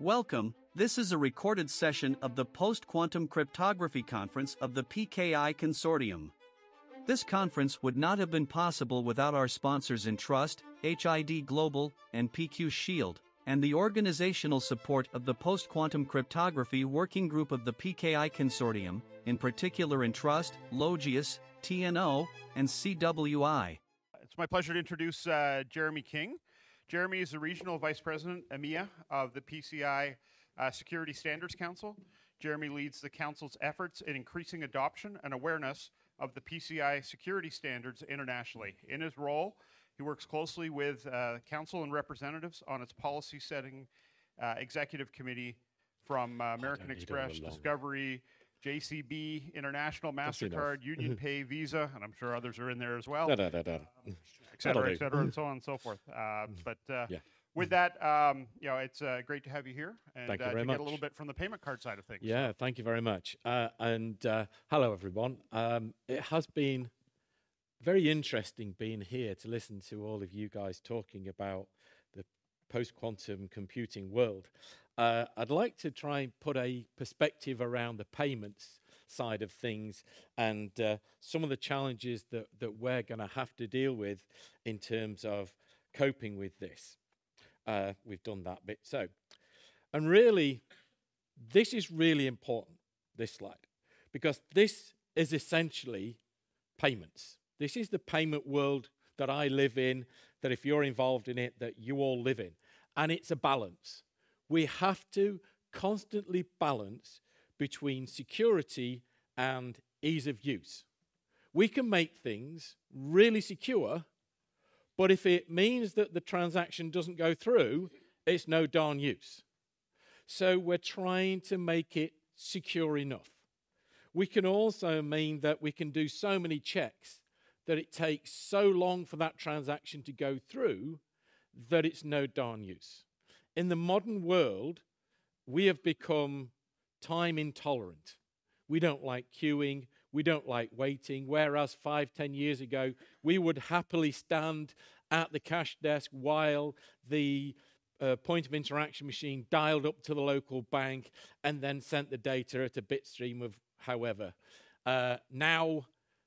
Welcome. This is a recorded session of the Post Quantum Cryptography Conference of the PKI Consortium. This conference would not have been possible without our sponsors Entrust, HID Global, and PQShield, and the organizational support of the Post Quantum Cryptography Working Group of the PKI Consortium, in particular Entrust, Logius, TNO, and CWI. It's my pleasure to introduce uh, Jeremy King. Jeremy is the Regional Vice President, EMEA, of the PCI uh, Security Standards Council. Jeremy leads the Council's efforts in increasing adoption and awareness of the PCI security standards internationally. In his role, he works closely with uh, Council and representatives on its policy setting uh, executive committee from uh, American Express, Discovery, JCB, International, MasterCard, Union Pay, Visa, and I'm sure others are in there as well. Da, da, da, da. Et cetera, et cetera, and so on and so forth. Uh, but uh, Yeah. with that, um, you know, it's uh, great to have you here and Thank you uh, very to get a little bit from the payment card side of things. Yeah, thank you very much. Uh, and uh, hello, everyone. Um, it has been very interesting being here to listen to all of you guys talking about the post quantum computing world. Uh, I'd like to try and put a perspective around the payments side of things and uh, some of the challenges that, that we're going to have to deal with in terms of coping with this. Uh, we've done that bit. So, and really, this is really important, this slide, because this is essentially payments. This is the payment world that I live in, that if you're involved in it, that you all live in. And it's a balance. We have to constantly balance between security and ease of use. We can make things really secure, but if it means that the transaction doesn't go through, it's no darn use. So we're trying to make it secure enough. We can also mean that we can do so many checks that it takes so long for that transaction to go through that it's no darn use. In the modern world, we have become time intolerant. We don't like queuing, we don't like waiting, whereas five, ten years ago, we would happily stand at the cash desk while the uh, point of interaction machine dialed up to the local bank and then sent the data at a bit stream of however. Uh, now,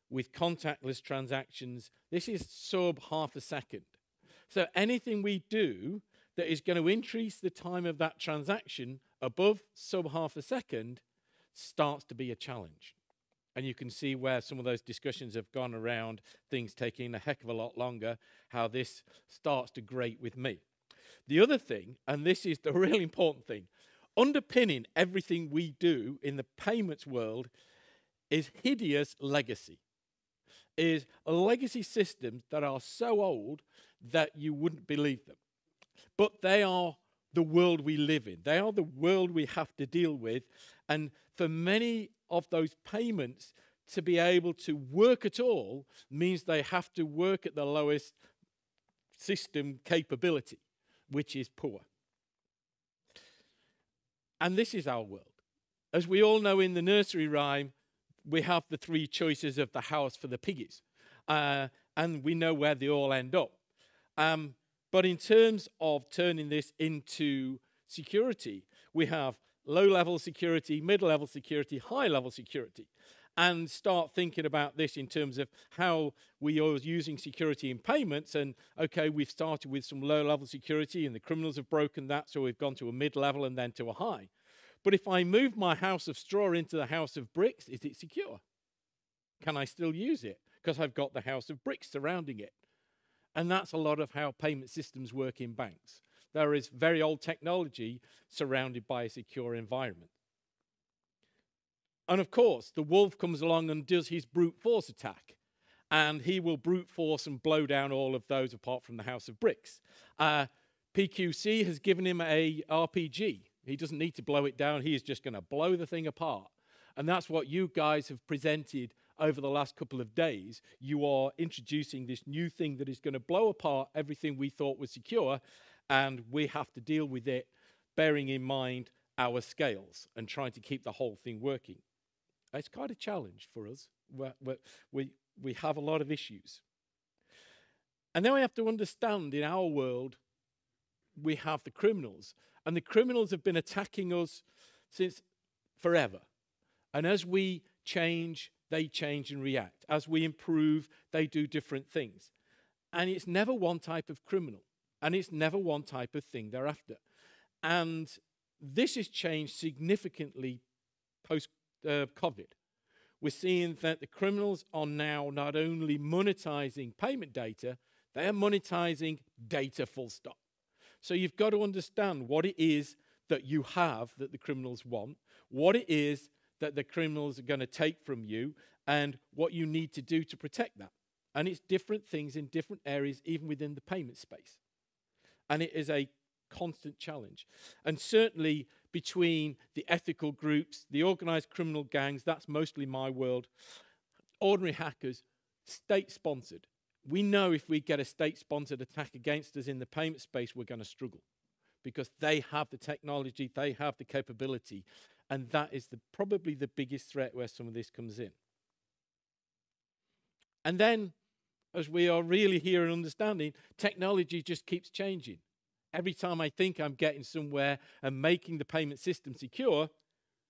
with contactless transactions, this is sub half a second. So anything we do that is going to increase the time of that transaction above sub half a second starts to be a challenge. And you can see where some of those discussions have gone around, things taking a heck of a lot longer, how this starts to grate with me. The other thing, and this is the really important thing, underpinning everything we do in the payments world is hideous legacy. Is legacy systems that are so old that you wouldn't believe them. But they are the world we live in. They are the world we have to deal with. And for many of those payments to be able to work at all means they have to work at the lowest system capability, which is poor. And this is our world. As we all know in the nursery rhyme, we have the three choices of the house for the piggies, uh, and we know where they all end up. Um, but in terms of turning this into security, we have low level security, mid level security, high level security, and start thinking about this in terms of how we are using security in payments. And okay, we've started with some low level security, and the criminals have broken that, so we've gone to a mid level and then to a high. But if I move my house of straw into the house of bricks, is it secure? Can I still use it? Because I've got the house of bricks surrounding it. And that's a lot of how payment systems work in banks. There is very old technology surrounded by a secure environment. And of course, the wolf comes along and does his brute force attack. And he will brute force and blow down all of those apart from the house of bricks. Uh, PQC has given him a RPG. He doesn't need to blow it down. He is just going to blow the thing apart. And that's what you guys have presented over the last couple of days. You are introducing this new thing that is going to blow apart everything we thought was secure, and we have to deal with it, bearing in mind our scales and trying to keep the whole thing working. It's quite a challenge for us. We're, we're, we we have a lot of issues. And then we have to understand in our world, we have the criminals. And the criminals have been attacking us since forever. And as we change, they change and react. As we improve, they do different things. And it's never one type of criminal, and it's never one type of thing thereafter. And this has changed significantly post uh, COVID. We're seeing that the criminals are now not only monetizing payment data, they are monetizing data full stop. So you've got to understand what it is that you have that the criminals want, what it is that the criminals are going to take from you, and what you need to do to protect that. And it's different things in different areas, even within the payment space. And it is a constant challenge. And certainly between the ethical groups, the organized criminal gangs, that's mostly my world, ordinary hackers, state sponsored. We know if we get a state sponsored attack against us in the payment space, we're going to struggle because they have the technology, they have the capability. And that is the, probably the biggest threat where some of this comes in. And then, as we are really here and understanding, technology just keeps changing. Every time I think I'm getting somewhere and making the payment system secure,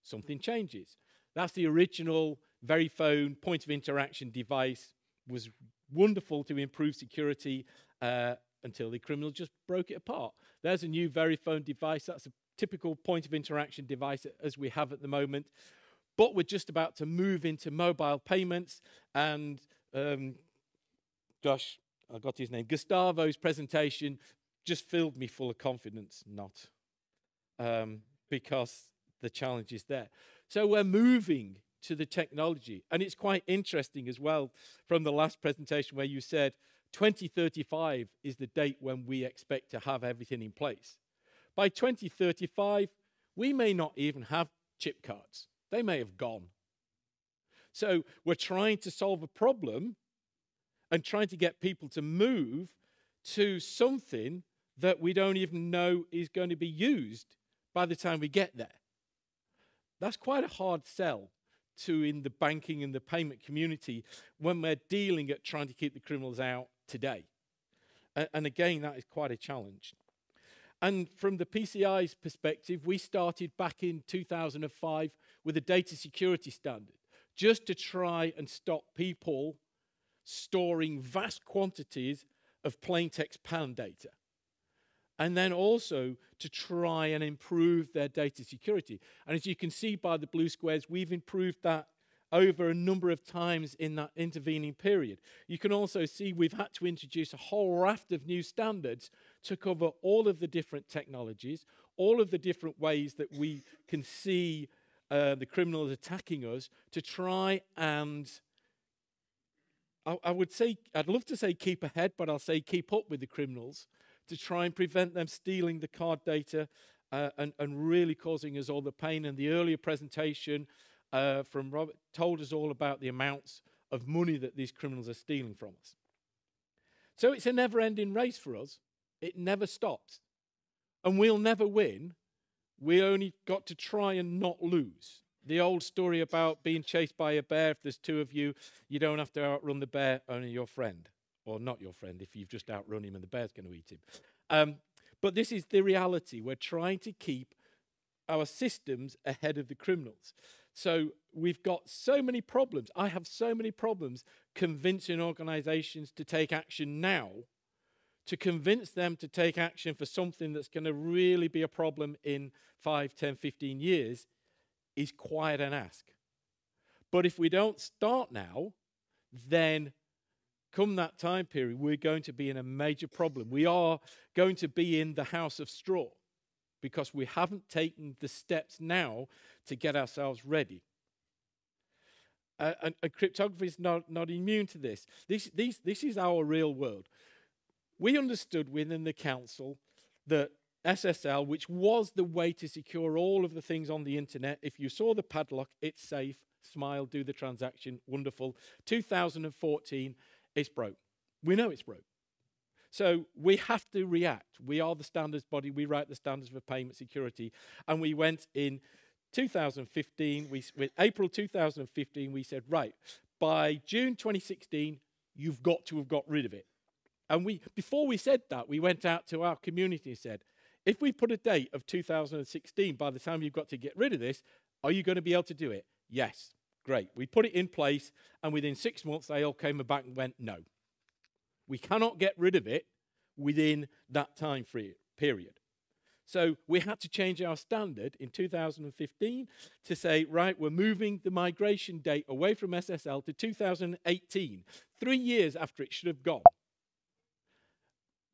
something changes. That's the original Verifone point of interaction device was wonderful to improve security uh, until the criminal just broke it apart. There's a new Verifone device. That's a typical point of interaction device as we have at the moment. But we're just about to move into mobile payments. And um, gosh, I got his name. Gustavo's presentation just filled me full of confidence. Not um, because the challenge is there. So we're moving to the technology. And it's quite interesting as well from the last presentation where you said 2035 is the date when we expect to have everything in place. By 2035, we may not even have chip cards, they may have gone. So we're trying to solve a problem and trying to get people to move to something that we don't even know is going to be used by the time we get there. That's quite a hard sell to in the banking and the payment community when we're dealing at trying to keep the criminals out today. And again, that is quite a challenge. And from the PCI's perspective, we started back in 2005 with a data security standard just to try and stop people storing vast quantities of plain text PAN data. And then also to try and improve their data security. And as you can see by the blue squares, we've improved that over a number of times in that intervening period. You can also see we've had to introduce a whole raft of new standards to cover all of the different technologies, all of the different ways that we can see uh, the criminals attacking us to try and I, I would say I'd love to say keep ahead, but I'll say keep up with the criminals to try and prevent them stealing the card data uh, and, and really causing us all the pain. And the earlier presentation uh, from Robert told us all about the amounts of money that these criminals are stealing from us. So it's a never ending race for us. It never stops. And we'll never win. We only got to try and not lose. The old story about being chased by a bear, if there's two of you, you don't have to outrun the bear, only your friend. Or not your friend if you've just outrun him and the bear's going to eat him. Um, but this is the reality. We're trying to keep our systems ahead of the criminals. So we've got so many problems. I have so many problems convincing organizations to take action now, to convince them to take action for something that's going to really be a problem in 5, 10, 15 years is quite an ask. But if we don't start now, then come that time period, we're going to be in a major problem. We are going to be in the house of straw because we haven't taken the steps now to get ourselves ready. Uh, and, and, cryptography is not, not immune to this. This, this. this is our real world. We understood within the council that SSL, which was the way to secure all of the things on the internet, if you saw the padlock, it's safe, smile, do the transaction, wonderful. 2014, it's broke. We know it's broke. So we have to react. We are the standards body. We write the standards for payment security. And we went in 2015, we, with April 2015, we said, right, by June 2016, you've got to have got rid of it. And we, before we said that, we went out to our community and said, If we put a date of 2016, by the time you've got to get rid of this, are you going to be able to do it? Yes. Great. We put it in place, and within six months, they all came back and went, no. We cannot get rid of it within that time period. So we had to change our standard in 2015 to say, right, we're moving the migration date away from SSL to 2018, three years after it should have gone.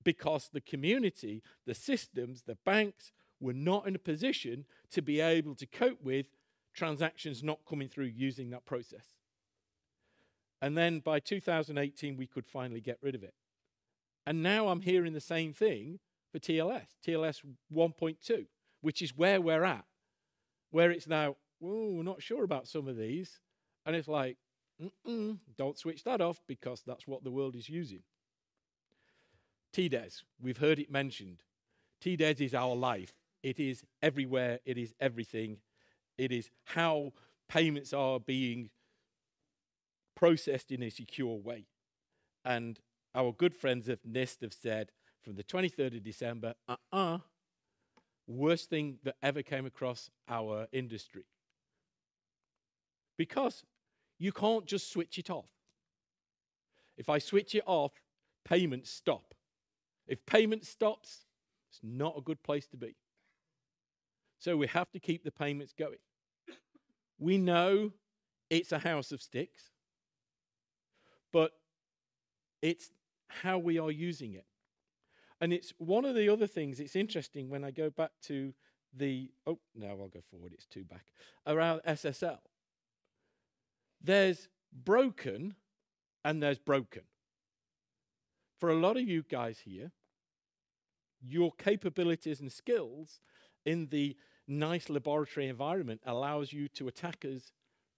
Because the community, the systems, the banks were not in a position to be able to cope with transactions not coming through using that process. And then by 2018, we could finally get rid of it. And now I'm hearing the same thing for TLS, TLS 1.2, which is where we're at, where it's now, oh, we're not sure about some of these. And it's like, don't switch that off because that's what the world is using. TDES, we've heard it mentioned. TDES is our life. It is everywhere. It is everything. It is how payments are being processed in a secure way. And our good friends of NIST have said from the 23rd of December, uh uh-uh, uh, worst thing that ever came across our industry. Because you can't just switch it off. If I switch it off, payments stop. If payment stops, it's not a good place to be. So we have to keep the payments going. We know it's a house of sticks, but it's how we are using it. And it's one of the other things, it's interesting when I go back to the, oh, no, I'll go forward, it's two back, around SSL. There's broken and there's broken. For a lot of you guys here, your capabilities and skills in the nice laboratory environment allows you to attack us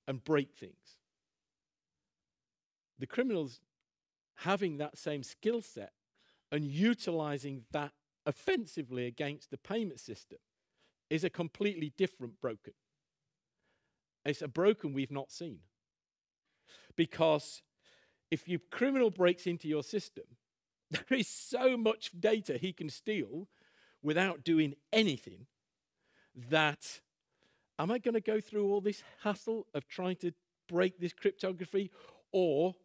and break things. The criminals having that same skill set and utilizing that offensively against the payment system is a completely different broken. It's a broken we've not seen. Because if your criminal breaks into your system, there is so much data he can steal without doing anything that am I going to go through all this hassle of trying to break this cryptography or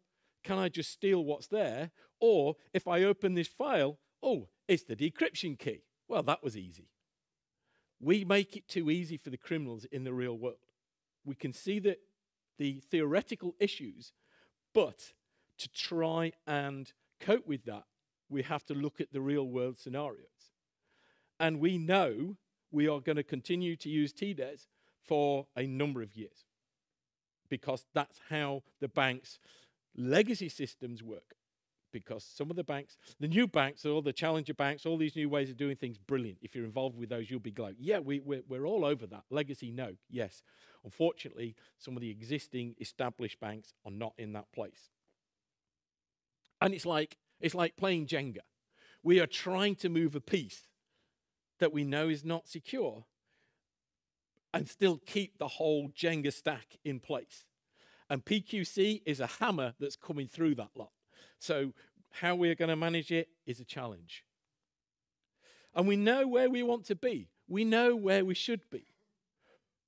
can I just steal what's there? Or if I open this file, oh, it's the decryption key. Well, that was easy. We make it too easy for the criminals in the real world. We can see that the theoretical issues, but to try and cope with that, we have to look at the real world scenarios. And we know we are going to continue to use TDES for a number of years because that's how the banks legacy systems work because some of the banks, the new banks, all the challenger banks, all these new ways of doing things, brilliant. If you're involved with those, you'll be glad. Yeah, we, we're, we're all over that. Legacy, no, yes. Unfortunately, some of the existing established banks are not in that place. And it's like, it's like playing Jenga. We are trying to move a piece that we know is not secure and still keep the whole Jenga stack in place. And PQC is a hammer that's coming through that lot. So, how we're going to manage it is a challenge. And we know where we want to be, we know where we should be.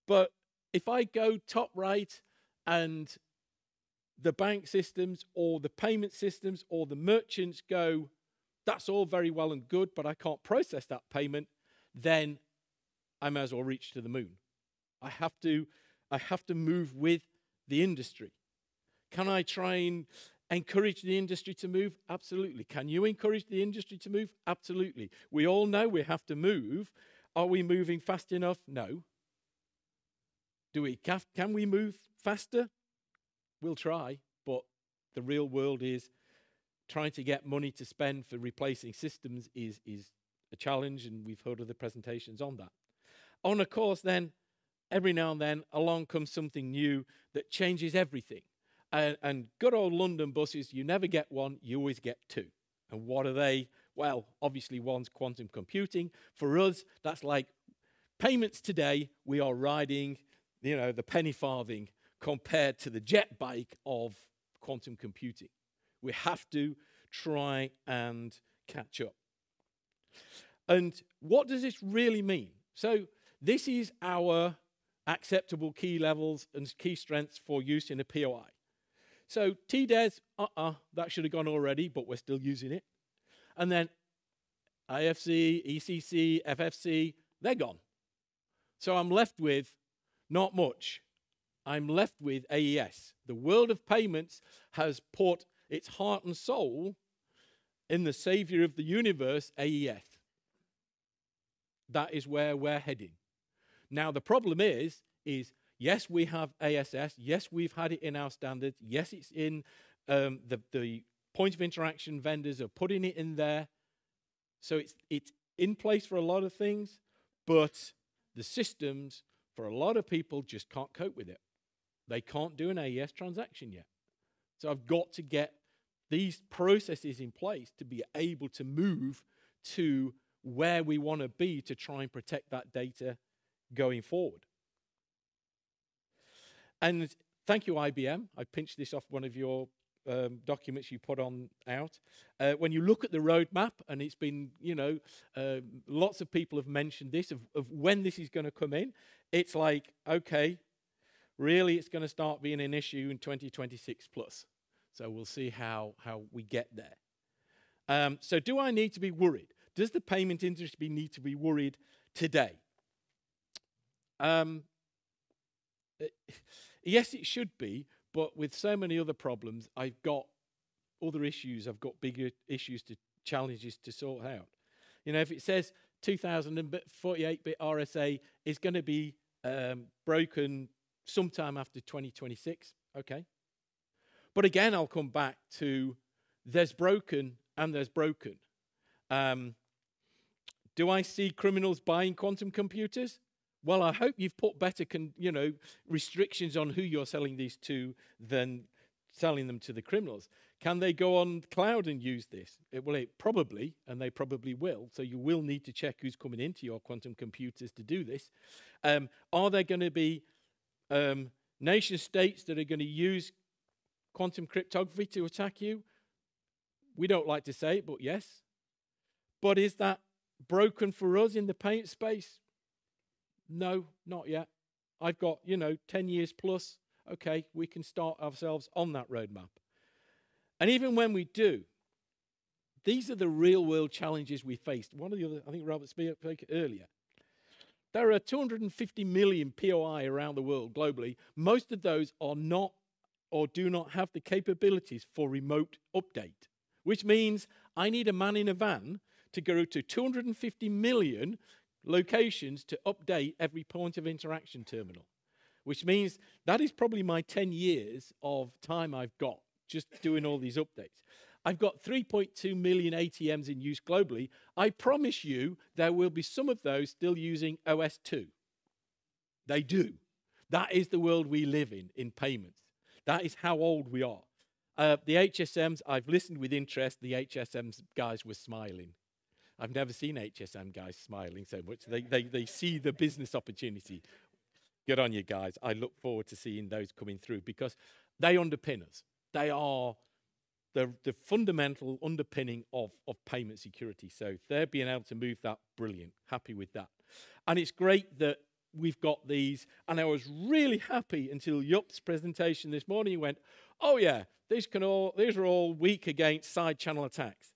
But if I go top right and the bank systems or the payment systems or the merchants go, that's all very well and good, but I can't process that payment, then I may as well reach to the moon. I have to, I have to move with the industry? Can I try and encourage the industry to move? Absolutely. Can you encourage the industry to move? Absolutely. We all know we have to move. Are we moving fast enough? No. Do we can we move faster? We'll try, but the real world is trying to get money to spend for replacing systems is is a challenge and we've heard other presentations on that. On a course then every now and then along comes something new that changes everything. And, and good old London buses, you never get one, you always get two. And what are they? Well, obviously, one's quantum computing. For us, that's like payments today, we are riding, you know, the penny farthing compared to the jet bike of quantum computing. We have to try and catch up. And what does this really mean? So, this is our acceptable key levels and key strengths for use in a POI. So, TDES, uh uh, that should have gone already, but we're still using it. And then IFC, ECC, FFC, they're gone. So, I'm left with not much. I'm left with AES. The world of payments has put its heart and soul in the Savior of the universe, AES. That is where we're heading. Now, the problem is, is yes, we have AES. Yes, we've had it in our standards. Yes, it's in um, the, the point of interaction vendors are putting it in there. So it's, it's in place for a lot of things, but the systems for a lot of people just can't cope with it. They can't do an AES transaction yet. So I've got to get these processes in place to be able to move to where we want to be to try and protect that data going forward. And thank you, IBM. I pinched this off one of your um, documents you put on out. Uh, when you look at the roadmap, and it's been, you know, uh, lots of people have mentioned this of, of when this is going to come in. It's like, okay, really, it's going to start being an issue in 2026 plus. So we'll see how, how we get there. Um, so, do I need to be worried? Does the payment industry need to be worried today? Um, yes, it should be, but with so many other problems, I've got other issues. I've got bigger issues to challenges to sort out. You know, if it says 2048-bit RSA is going to be um, broken sometime after 2026, okay. But again, I'll come back to there's broken and there's broken. Um, do I see criminals buying quantum computers? Well, I hope you've put better, you know, restrictions on who you're selling these to than selling them to the criminals. Can they go on cloud and use this? It, well, it probably, and they probably will. So you will need to check who's coming into your quantum computers to do this. Um, are there going to be um, nation states that are going to use quantum cryptography to attack you? We don't like to say it, but yes. But is that broken for us in the paint space? No, not yet. I've got, you know, 10 years plus. Okay, we can start ourselves on that roadmap. And even when we do, these are the real world challenges we faced. One of the other, I think Robert spoke earlier. There are 250 million POI around the world globally. Most of those are not or do not have the capabilities for remote update, which means I need a man in a van to go to 250 million locations to update every point of interaction terminal, which means that is probably my 10 years of time I've got just doing all these updates. I've got 3.2 million ATMs in use globally. I promise you there will be some of those still using OS 2. They do. That is the world we live in, in payments. That is how old we are. Uh, the HSMs, I've listened with interest. The HSMs guys were smiling. I've never seen HSM guys smiling so much. They, they, they see the business opportunity. Good on you guys. I look forward to seeing those coming through because they underpin us. They are the, fundamental underpinning of, of payment security. So they're being able to move that, brilliant. Happy with that. And it's great that we've got these. And I was really happy until Jup's presentation this morning. He went, Oh, yeah, these, can all, these are all weak against side channel attacks.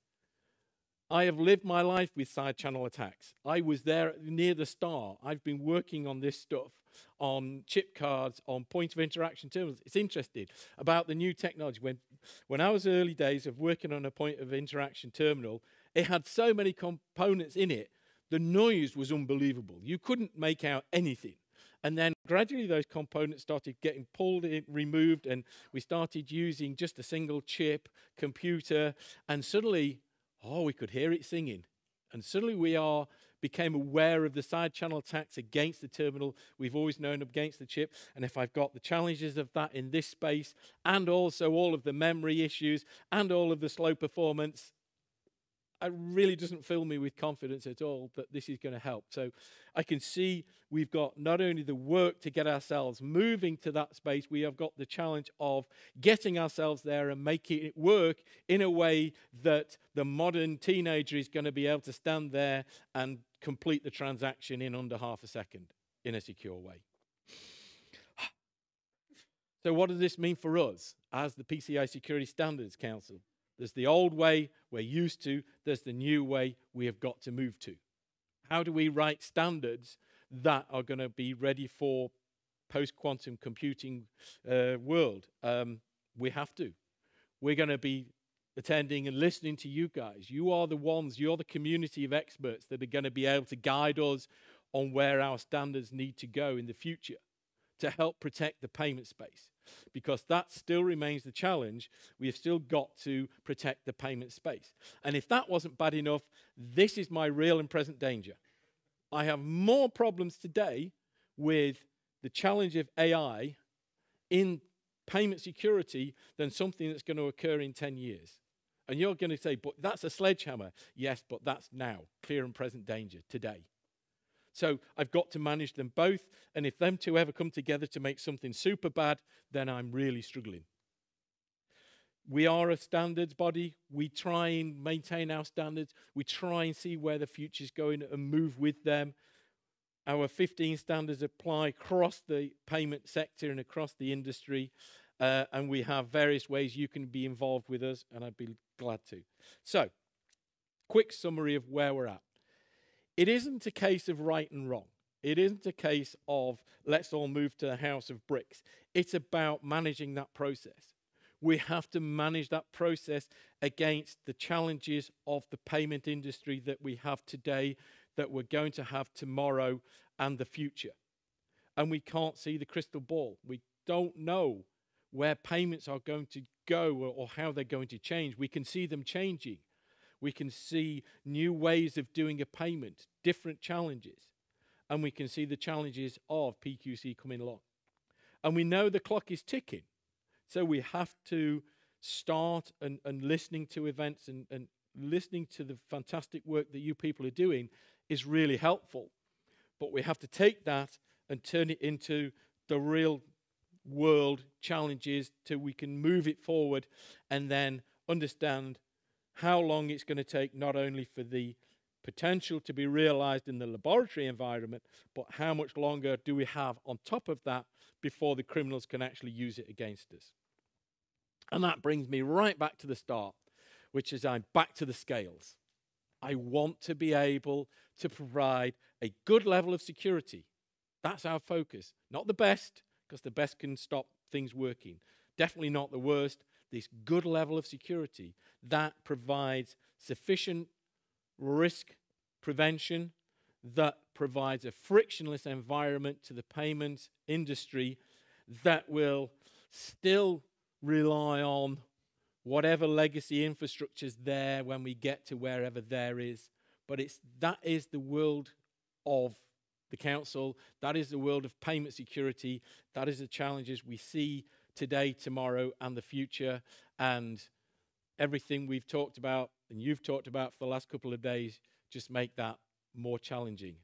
I have lived my life with side channel attacks. I was there near the start. I've been working on this stuff on chip cards, on point of interaction terminals. It's interesting about the new technology. When, when I was early days of working on a point of interaction terminal, it had so many components in it the noise was unbelievable. You couldn't make out anything. And then gradually those components started getting pulled in, removed, and we started using just a single chip computer. And suddenly, oh, we could hear it singing. And suddenly we are became aware of the side channel attacks against the terminal we've always known against the chip. And if I've got the challenges of that in this space, and also all of the memory issues, and all of the slow performance, it really doesn't fill me with confidence at all that this is going to help. So I can see we've got not only the work to get ourselves moving to that space, we have got the challenge of getting ourselves there and making it work in a way that the modern teenager is going to be able to stand there and complete the transaction in under half a second in a secure way. So, what does this mean for us as the PCI Security Standards Council? There's the old way we're used to, there's the new way we have got to move to. How do we write standards that are going to be ready for post quantum computing uh, world? Um, we have to. We're going to be attending and listening to you guys. You are the ones, you're the community of experts that are going to be able to guide us on where our standards need to go in the future to help protect the payment space because that still remains the challenge. We have still got to protect the payment space. And if that wasn't bad enough, this is my real and present danger. I have more problems today with the challenge of AI in payment security than something that's going to occur in 10 years. And you're going to say, but that's a sledgehammer. Yes, but that's now, clear and present danger today. So I've got to manage them both. And if them two ever come together to make something super bad, then I'm really struggling. We are a standards body. We try and maintain our standards. We try and see where the future is going and move with them. Our 15 standards apply across the payment sector and across the industry. Uh, and we have various ways you can be involved with us, and I'd be glad to. So, quick summary of where we're at. It isn't a case of right and wrong. It isn't a case of let's all move to the house of bricks. It's about managing that process. We have to manage that process against the challenges of the payment industry that we have today, that we're going to have tomorrow, and the future. And we can't see the crystal ball. We don't know where payments are going to go or, how they're going to change. We can see them changing we can see new ways of doing a payment, different challenges, and we can see the challenges of PQC coming along. And we know the clock is ticking, so we have to start and, and listening to events and, and listening to the fantastic work that you people are doing is really helpful. But we have to take that and turn it into the real world challenges till we can move it forward and then understand how long it's going to take not only for the potential to be realized in the laboratory environment, but how much longer do we have on top of that before the criminals can actually use it against us? And that brings me right back to the start, which is I'm back to the scales. I want to be able to provide a good level of security. That's our focus. Not the best, because the best can stop things working. Definitely not the worst, this good level of security that provides sufficient risk prevention, that provides a frictionless environment to the payment industry that will still rely on whatever legacy infrastructure is there when we get to wherever there is. But it's, that is the world of the council. That is the world of payment security. That is the challenges we see today, tomorrow, and the future. And everything we've talked about and you've talked about for the last couple of days just make that more challenging,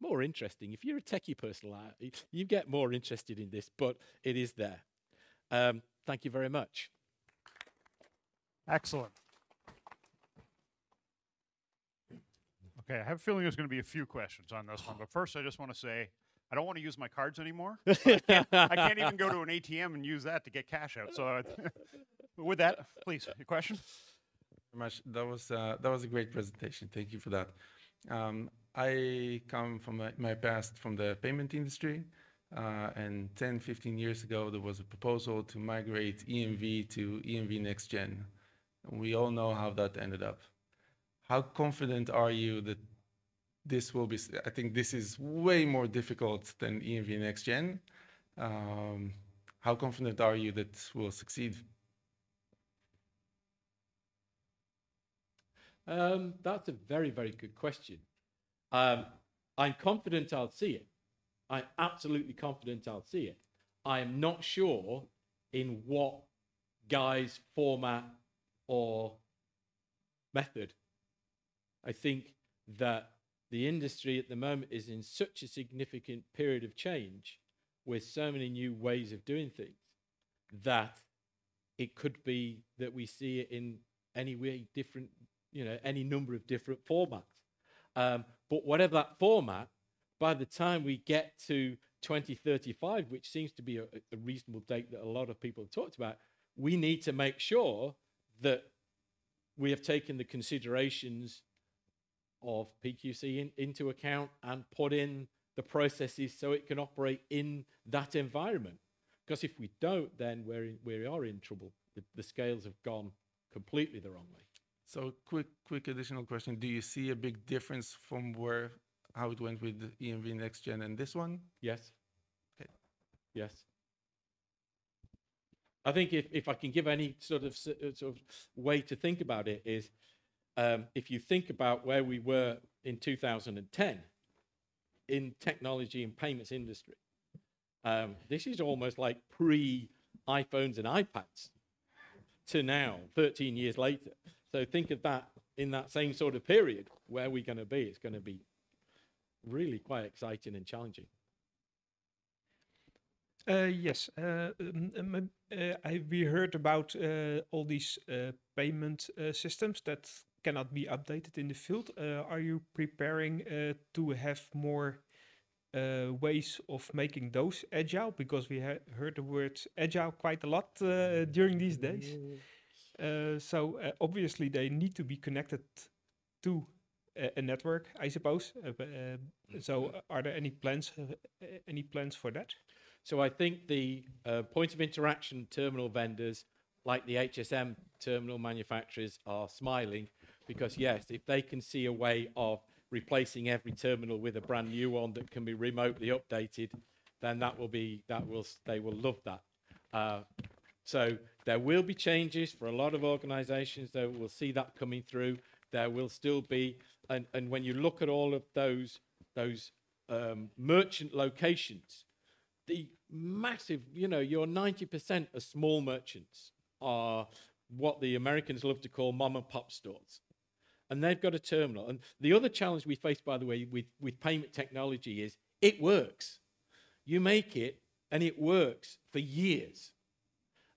more interesting. If you're a techie person, you get more interested in this, but it is there. Um, thank you very much. Excellent. Okay, I have a feeling there's going to be a few questions on this one, but first I just want to say I don't want to use my cards anymore. I, can't, I, can't, even go to an ATM and use that to get cash out. So, with that, please, your question. Much. That was uh, that was a great presentation. Thank you for that. Um, I come from my, my, past from the payment industry, uh, and 10, 15 years ago there was a proposal to migrate EMV to EMV Next Gen. We all know how that ended up. How confident are you that this will be, I think this is way more difficult than EMV Next Gen. Um, how confident are you that will succeed? Um, that's a very, very good question. Um, I'm confident I'll see it. I'm absolutely confident I'll see it. I am not sure in what guise, format, or method I think that the industry at the moment is in such a significant period of change with so many new ways of doing things that it could be that we see it in any way different, you know, any number of different formats. Um, but whatever that format, by the time we get to 2035, which seems to be a, a reasonable date that a lot of people have talked about, we need to make sure that we have taken the considerations of PQC in, into account and put in the processes so it can operate in that environment. Because if we don't, then we're in, we are in trouble. The, the scales have gone completely the wrong way. So quick, quick additional question: Do you see a big difference from where how it went with EMV next gen and this one? Yes. Okay. Yes. I think if, if I can give any sort of sort of way to think about it is, um, if you think about where we were in 2010 in technology and payments industry, um, this is almost like pre iPhones and iPads to now, 13 years later. So think of that in that same sort of period. Where are we going to be? It's going to be really quite exciting and challenging. Uh, yes, uh, um, uh, I, we heard about uh, all these uh, payment uh, systems that cannot be updated in the field. Uh, are you preparing uh, to have more uh, ways of making those agile? Because we heard the word agile quite a lot during these days. so obviously they need to be connected to a, network, I suppose. so mm-hmm. are there any plans? any plans for that? So I think the uh, point of interaction terminal vendors, like the HSM terminal manufacturers, are smiling because yes, if they can see a way of replacing every terminal with a brand new one that can be remotely updated, then that will be that will they will love that. Uh, so there will be changes for a lot of organisations. They will see that coming through. There will still be, and, and when you look at all of those those um, merchant locations, the massive, you know, your 90% of small merchants are what the Americans love to call mom and pop stores. And they've got a terminal. And the other challenge we face, by the way, with, with payment technology is it works. You make it and it works for years.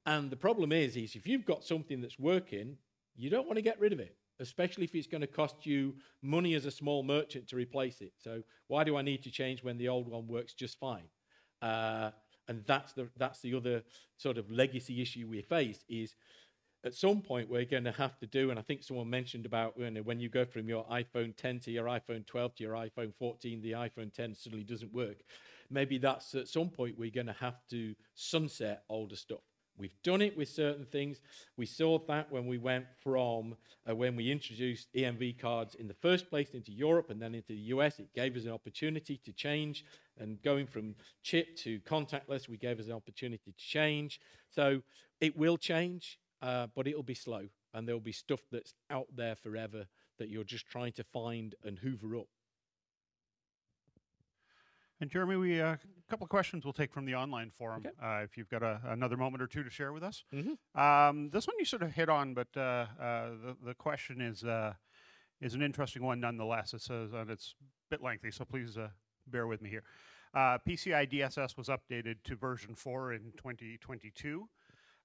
And the problem is, is if you've got something that's working, you don't want to get rid of it, especially if it's going to cost you money as a small merchant to replace it. So why do I need to change when the old one works just fine? Uh, and that's the that's the other sort of legacy issue we face is at some point we're going to have to do and i think someone mentioned about you know, when you go from your iPhone 10 to your iPhone 12 to your iPhone 14 the iPhone 10 suddenly doesn't work maybe that's at some point we're going to have to sunset older stuff We've done it with certain things. We saw that when we went from uh, when we introduced EMV cards in the first place into Europe and then into the US. It gave us an opportunity to change. And going from chip to contactless, we gave us an opportunity to change. So it will change, uh, but it'll be slow. And there'll be stuff that's out there forever that you're just trying to find and hoover up. And Jeremy, we uh, a couple of questions we'll take from the online forum. Okay. Uh, if you've got a, another moment or two to share with us. Mm-hmm. Um, this one you sort of hit on, but uh, uh, the the question is uh, is an interesting one nonetheless. It says and it's a bit lengthy, so please uh, bear with me here. PCI DSS was updated to version four in 2022.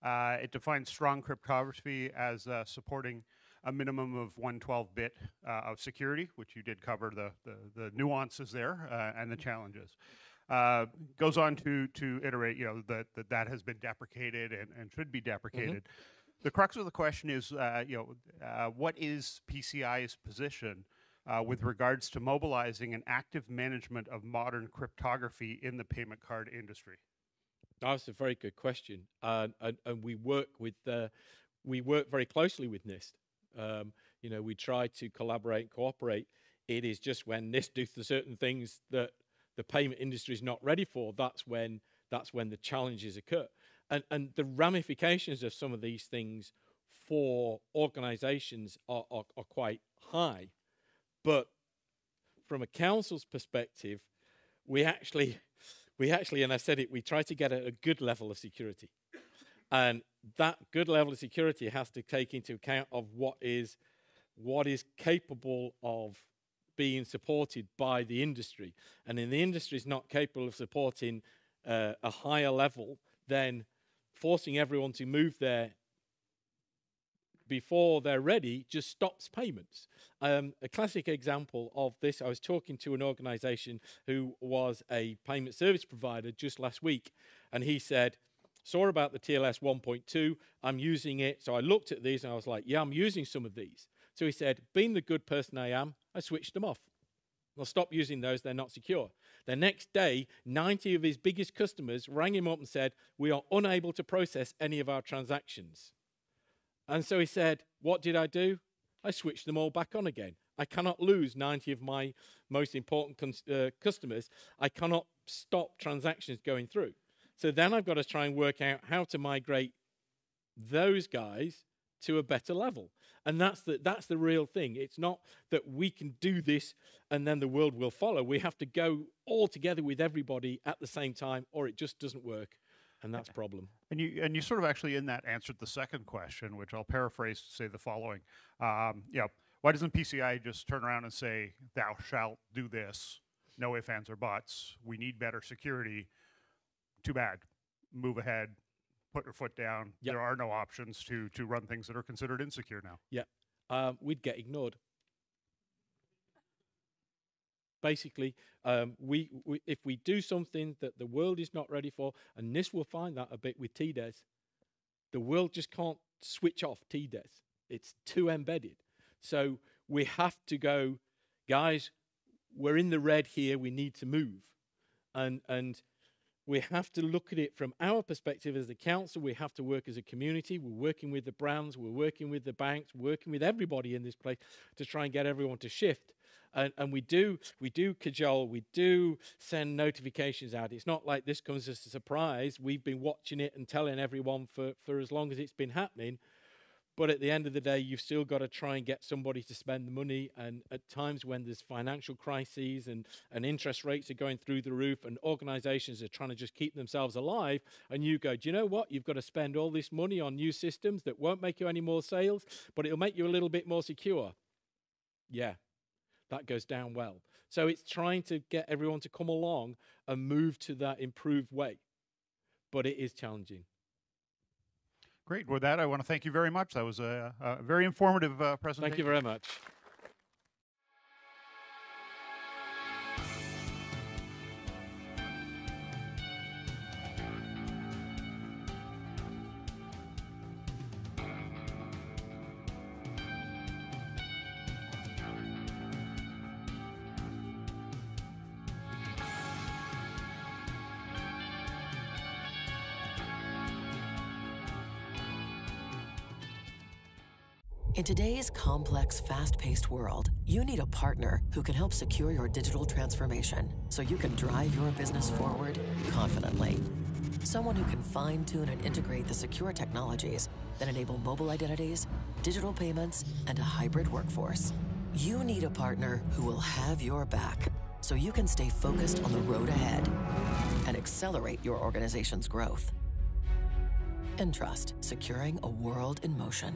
It defines strong cryptography as supporting a minimum of 112-bit uh, of security, which you did cover the, the, the nuances there uh, and the challenges. Uh, goes on to to iterate, you know, that that, that has been deprecated and, and should be deprecated. Mm-hmm. The crux of the question is, uh, you know, uh, what is PCI's position uh, with regards to mobilizing an active management of modern cryptography in the payment card industry? That's a very good question, and, and we work with we work very closely with NIST. Um, you know, we try to collaborate and cooperate. It is just when NIST does certain things that the payment industry is not ready for, that's when that's when the challenges occur. And and the ramifications of some of these things for organizations are, are, are quite high. But from a council's perspective, we actually we actually, and I said it, we try to get a, good level of security. And that good level of security has to take into account of what is what is capable of being supported by the industry. And if the industry is not capable of supporting uh, a higher level, then forcing everyone to move there before they're ready just stops payments. Um, a classic example of this, I was talking to an organization who was a payment service provider just last week, and he said, saw about the TLS 1.2, I'm using it. So I looked at these and I was like, yeah, I'm using some of these. So he said, being the good person I am, I switched them off. I'll stop using those, they're not secure. The next day, 90 of his biggest customers rang him up and said, We are unable to process any of our transactions. And so he said, What did I do? I switched them all back on again. I cannot lose 90 of my most important uh, customers. I cannot stop transactions going through. So then I've got to try and work out how to migrate those guys to a better level. And that's the, that's the real thing. It's not that we can do this and then the world will follow. We have to go all together with everybody at the same time, or it just doesn't work and that's a problem. And you and you sort of actually in that answered the second question, which I'll paraphrase to say the following: um, you know, why doesn't PCI just turn around and say, "Thou shalt do this"? No ifs, ands, or buts. We need better security. Too bad. Move ahead. Put your foot down. Yep. There are no options to to run things that are considered insecure now. Yeah, um, we'd get ignored basically um, we, we, if we do something that the world is not ready for and this will find that a bit with TDES the world just can't switch off TDES. It's too embedded. So we have to go guys we're in the red here. We need to move. And and we have to look at it from our perspective as the council. We have to work as a community. We're working with the brands, we're working with the banks, working with everybody in this place to try and get everyone to shift and, and we do we do cajole, we do send notifications out. It's not like this comes as a surprise. We've been watching it and telling everyone for, for as long as it's been happening. But at the end of the day, you've still got to try and get somebody to spend the money. And at times when there's financial crises and, and interest rates are going through the roof and organizations are trying to just keep themselves alive, and you go, do you know what? You've got to spend all this money on new systems that won't make you any more sales, but it'll make you a little bit more secure. Yeah, that goes down well. So it's trying to get everyone to come along and move to that improved way. But it is challenging. Great. With that, I want to thank you very much. That was a, a very informative uh, presentation. Thank you very much. Today's complex, fast paced world, you need a partner who can help secure your digital transformation so you can drive your business forward confidently. Someone who can fine tune and integrate the secure technologies that enable mobile identities, digital payments, and a hybrid workforce. You need a partner who will have your back so you can stay focused on the road ahead and accelerate your organization's growth. Entrust, securing a world in motion.